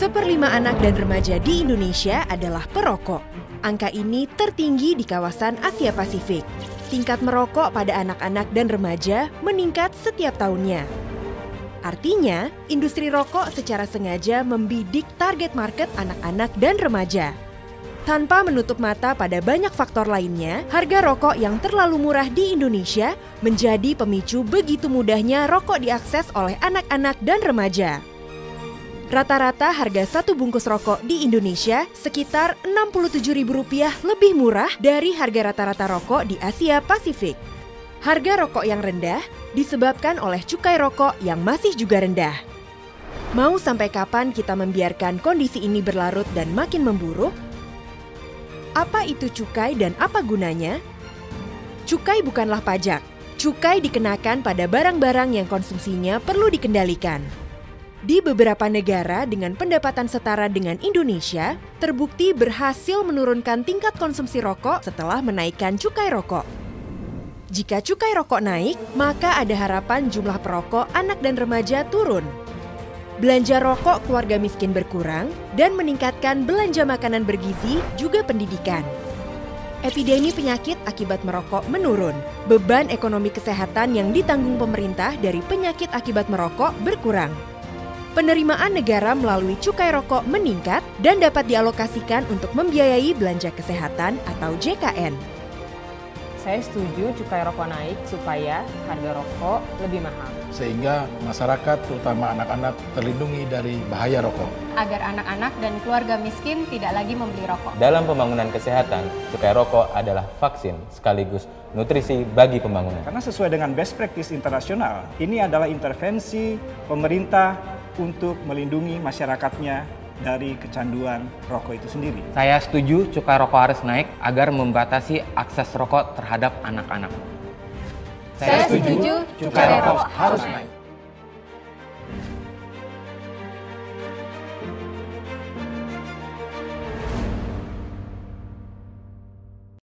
Seperlima anak dan remaja di Indonesia adalah perokok. Angka ini tertinggi di kawasan Asia Pasifik. Tingkat merokok pada anak-anak dan remaja meningkat setiap tahunnya. Artinya, industri rokok secara sengaja membidik target market anak-anak dan remaja. Tanpa menutup mata pada banyak faktor lainnya, harga rokok yang terlalu murah di Indonesia menjadi pemicu begitu mudahnya rokok diakses oleh anak-anak dan remaja. Rata-rata harga satu bungkus rokok di Indonesia sekitar Rp67.000 lebih murah dari harga rata-rata rokok di Asia Pasifik. Harga rokok yang rendah disebabkan oleh cukai rokok yang masih juga rendah. Mau sampai kapan kita membiarkan kondisi ini berlarut dan makin memburuk? Apa itu cukai dan apa gunanya? Cukai bukanlah pajak. Cukai dikenakan pada barang-barang yang konsumsinya perlu dikendalikan. Di beberapa negara dengan pendapatan setara dengan Indonesia, terbukti berhasil menurunkan tingkat konsumsi rokok setelah menaikkan cukai rokok. Jika cukai rokok naik, maka ada harapan jumlah perokok anak dan remaja turun. Belanja rokok keluarga miskin berkurang dan meningkatkan belanja makanan bergizi juga pendidikan. Epidemi penyakit akibat merokok menurun. Beban ekonomi kesehatan yang ditanggung pemerintah dari penyakit akibat merokok berkurang penerimaan negara melalui cukai rokok meningkat dan dapat dialokasikan untuk membiayai belanja kesehatan atau JKN. Saya setuju cukai rokok naik supaya harga rokok lebih mahal. Sehingga masyarakat, terutama anak-anak, terlindungi dari bahaya rokok. Agar anak-anak dan keluarga miskin tidak lagi membeli rokok. Dalam pembangunan kesehatan, cukai rokok adalah vaksin sekaligus nutrisi bagi pembangunan. Karena sesuai dengan best practice internasional, ini adalah intervensi pemerintah untuk melindungi masyarakatnya dari kecanduan rokok itu sendiri. Saya setuju cukai rokok harus naik agar membatasi akses rokok terhadap anak-anak. Saya setuju cukai rokok harus naik.